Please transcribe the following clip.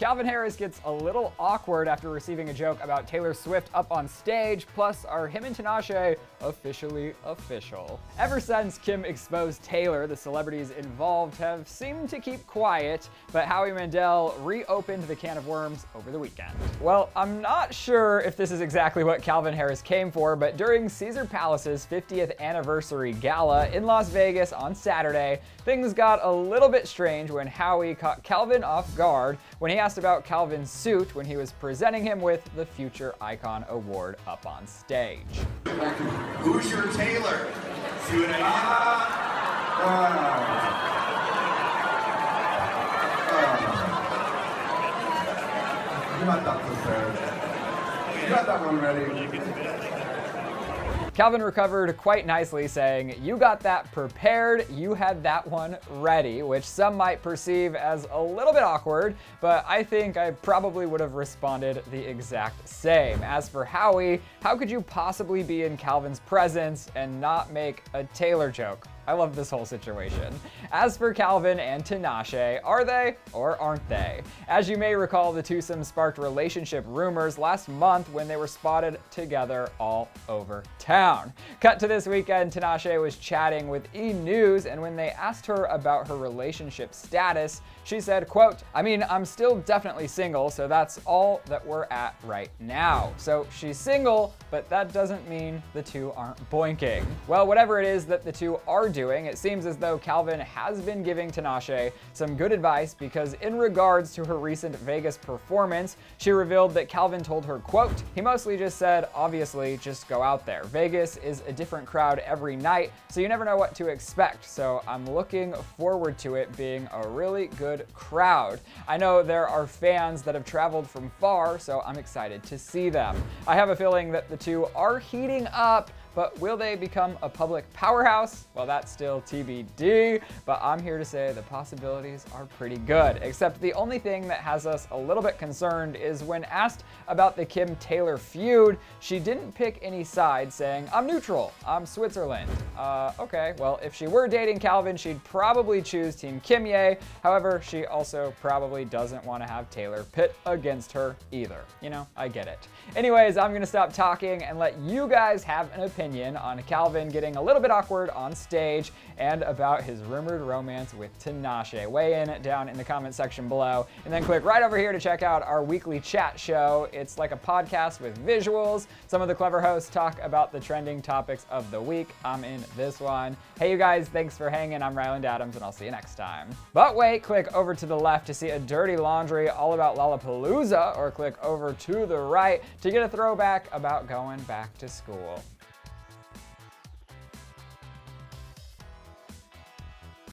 Calvin Harris gets a little awkward after receiving a joke about Taylor Swift up on stage, plus are him and Tinashe officially official. Ever since Kim exposed Taylor, the celebrities involved have seemed to keep quiet, but Howie Mandel reopened the can of worms over the weekend. Well, I'm not sure if this is exactly what Calvin Harris came for, but during Caesar Palace's 50th anniversary gala in Las Vegas on Saturday, things got a little bit strange when Howie caught Calvin off guard when he asked about Calvin's suit when he was presenting him with the Future Icon Award up on stage. Who's your tailor? See what I ah. ah. mean? Not that prepared. You got that one ready. Calvin recovered quite nicely, saying, You got that prepared, you had that one ready, which some might perceive as a little bit awkward, but I think I probably would have responded the exact same. As for Howie, how could you possibly be in Calvin's presence and not make a Taylor joke? I love this whole situation. As for Calvin and Tinashe, are they or aren't they? As you may recall, the twosome sparked relationship rumors last month when they were spotted together all over town. Cut to this weekend, Tinashe was chatting with E! News, and when they asked her about her relationship status, she said, quote, I mean, I'm still definitely single, so that's all that we're at right now. So she's single, but that doesn't mean the two aren't boinking. Well, whatever it is that the two are doing, it seems as though Calvin has been giving Tinashe some good advice because in regards to her recent Vegas performance, she revealed that Calvin told her, quote, he mostly just said, obviously, just go out there. Vegas is a different crowd every night, so you never know what to expect. So I'm looking forward to it being a really good crowd. I know there are fans that have traveled from far, so I'm excited to see them. I have a feeling that the two are heating up, but will they become a public powerhouse? Well, that's still TBD, but I'm here to say the possibilities are pretty good. Except the only thing that has us a little bit concerned is when asked about the Kim Taylor feud, she didn't pick any side, saying, I'm neutral, I'm Switzerland. Uh, okay, well, if she were dating Calvin, she'd probably choose Team Kimye. However, she also probably doesn't want to have Taylor pit against her either. You know, I get it. Anyways, I'm gonna stop talking and let you guys have an opinion opinion on Calvin getting a little bit awkward on stage and about his rumored romance with Tinashe. Weigh in down in the comment section below and then click right over here to check out our weekly chat show. It's like a podcast with visuals. Some of the Clevver hosts talk about the trending topics of the week. I'm in this one. Hey you guys, thanks for hanging. I'm Ryland Adams and I'll see you next time. But wait, click over to the left to see a dirty laundry all about Lollapalooza or click over to the right to get a throwback about going back to school.